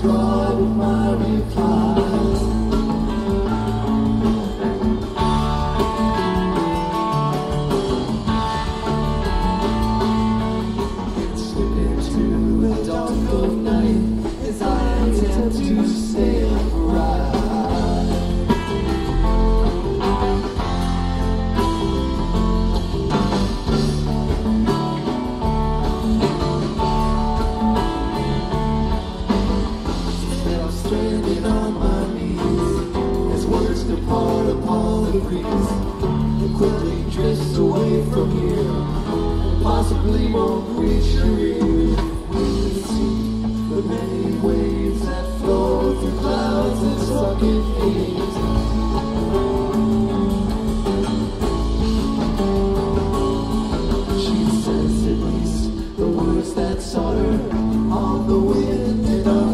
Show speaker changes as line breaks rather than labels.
Cloud of Mary, increase and quickly drifts away from here. Possibly won't reach your. We see the many waves that flow through clouds and sunken ears. She says at least the words that saw her on the wind and on